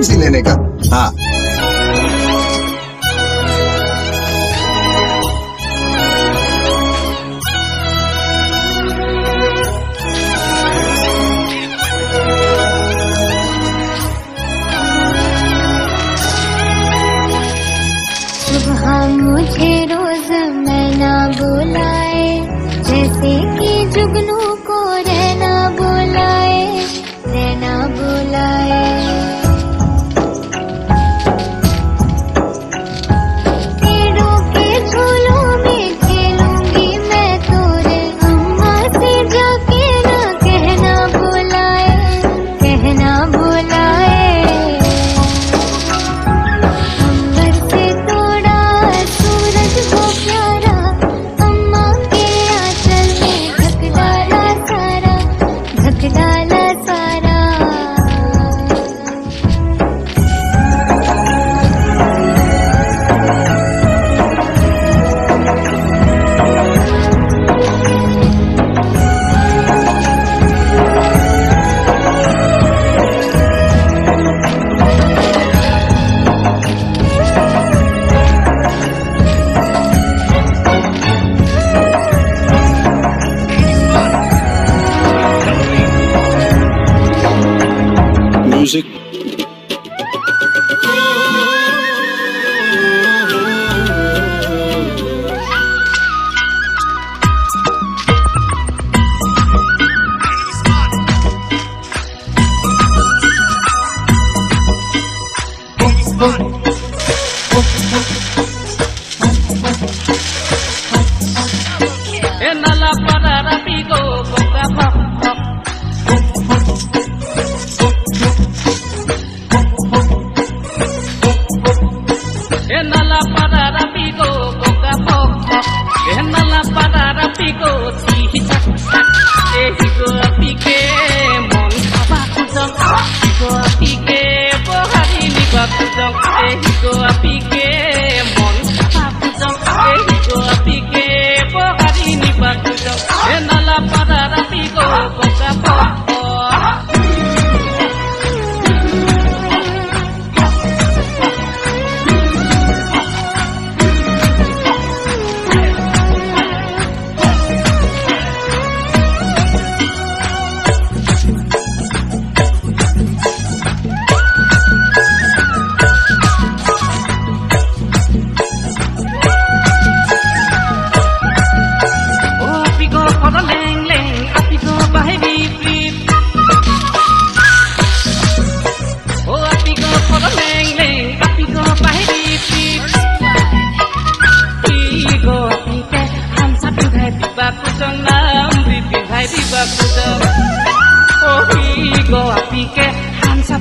सी लेने का। हाँ। मुझे रोज मैं ना बुलाए जैसे कि जुगनू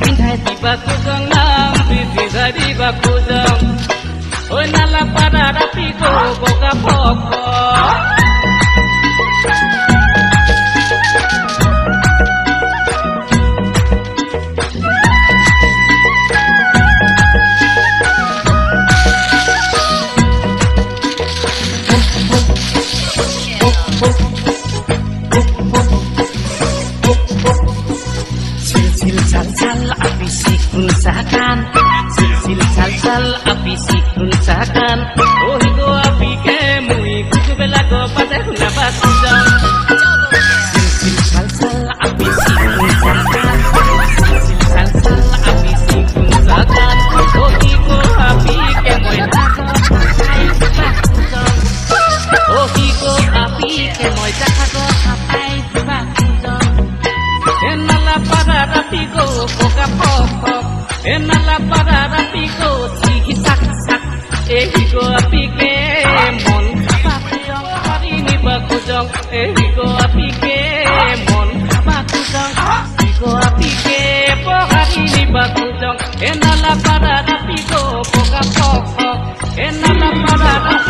biba kudong nam bibi bhai biba kudong. Oh, nala rapi go boga poko. jago pandai menabas pisau Salsa api singgung sakan Salsa api singgung sakan Koki ko api kemoy takak Koki ko api kemoy takak Apai sebab Enala para rapi ko poka pok pok Enala para rapi ko Sigi sak sak Ehi ko api kemoy kucong, eh riko apike mon pak kucong, riko apike pohak ini pak kucong, enala pada hati do pokak pokok, enala pada hati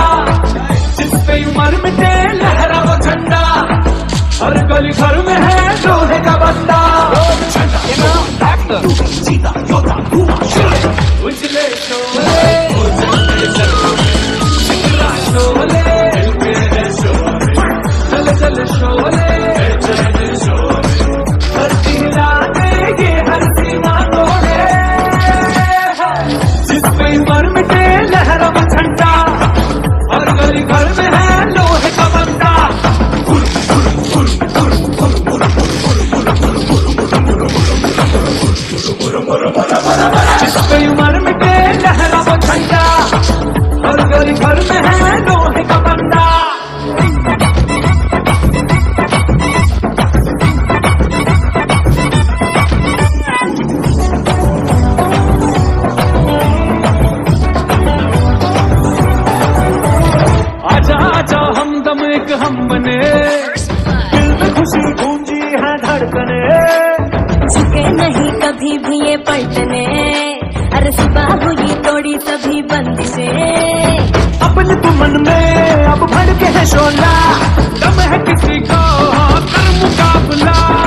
पे उमर मिटे लहरा वो झंडा। हर गली घर में है लोहे का बंदा। उजले शोले झुके नहीं कभी भी ये पलटने। अरे सुबह हुई तोड़ी सभी बंदिशें। अपने तुमन मन में अब भर के है शोला। दम है किसी को कर मुकाबला।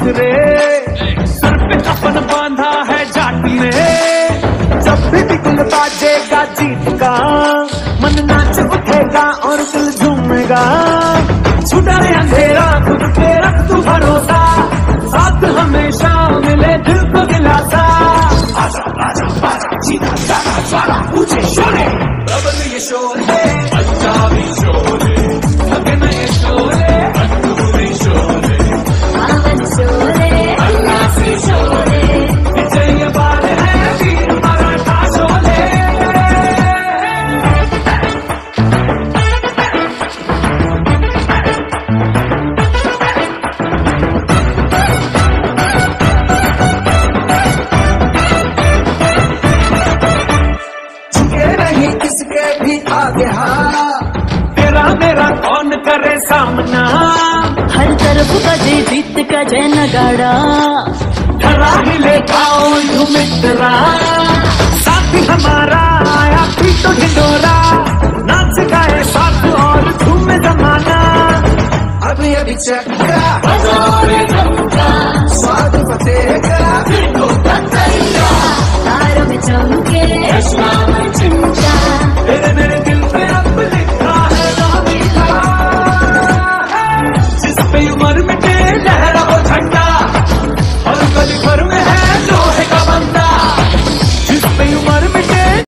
ये हाथ रे सर पे कफन बांधा है जाट ने जब भी बिगुल बाजेगा जीत का। मन नाच उठेगा और दिल झूमेगा। छुटा है अंधेरा खुद पे। जीत का जय नगाड़ा धरा हिले गाओ यू मित्रा। साथी हमारा आया भी तो ढिंडोरा। नाच गाए साथ और झूमे जमाना। अभी अभी चक्का। स्वाद फतेह का